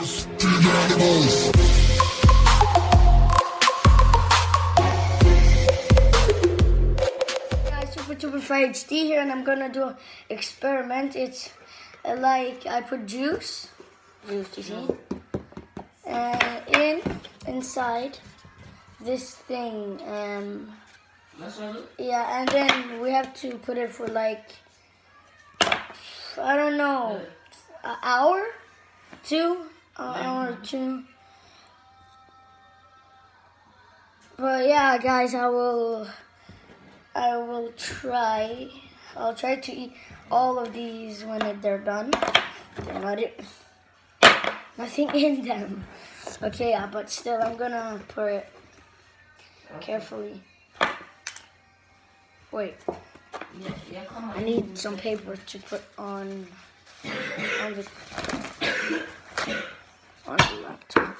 Super HD here, and I'm gonna do an experiment. It's uh, like I put juice, juice, you see, uh, in inside this thing. Um, yeah, and then we have to put it for like I don't know, an hour, two, an hour, two. But yeah, guys, I will. I will try. I'll try to eat all of these when they're done. They're not it. Nothing in them. Okay, yeah, but still, I'm gonna put it carefully. Wait, I need some paper to put on on the the laptop.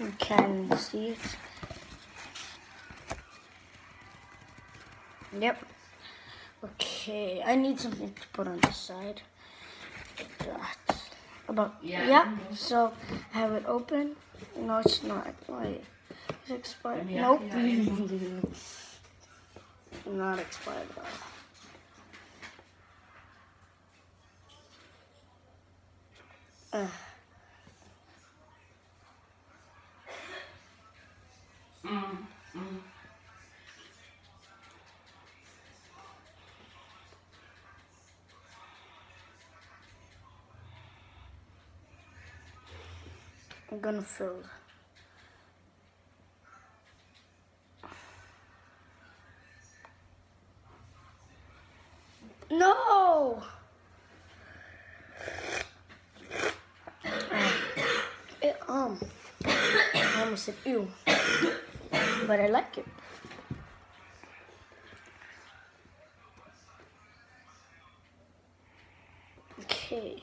You can see it. Yep. Okay, I need something to put on the side. That. About Yeah. yeah. So I have it open. No, it's not. Wait, it's expired. Yeah, nope. yeah, not expired. though. Uh, gonna fill. No! It, um, I almost said ew, but I like it. Okay.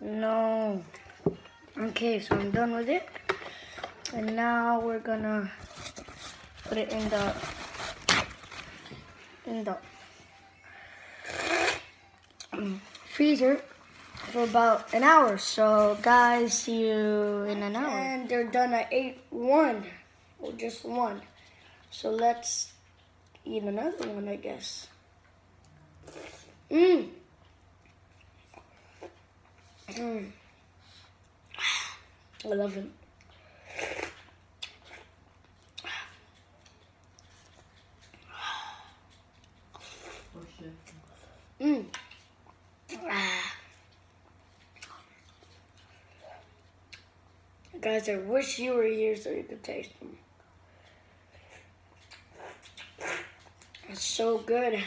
No. Okay, so I'm done with it. And now we're gonna put it in the in the freezer for about an hour. So, guys, see you in an hour. And they're done. I ate one, or just one. So let's eat another one, I guess. Mmm. Mmm. I love. Mmm. Ah. Guys, I wish you were here so you could taste them. It's so good.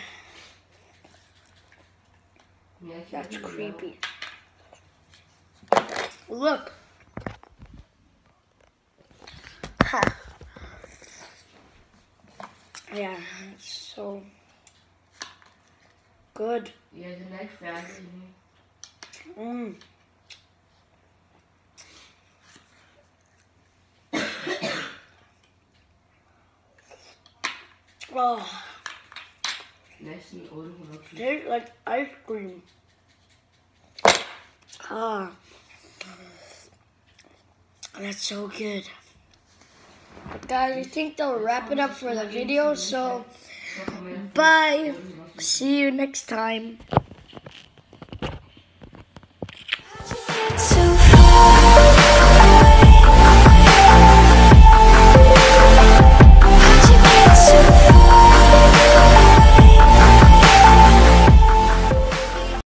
That's creepy. Look. Ha. Yeah, it's so good. Ja, den er ikke færdig endnu. Mm. oh, Næsten 800 kilo. tastes like ice cream. Ah. That's so good. But guys, I think they'll wrap it up for the video. So, bye. See you next time.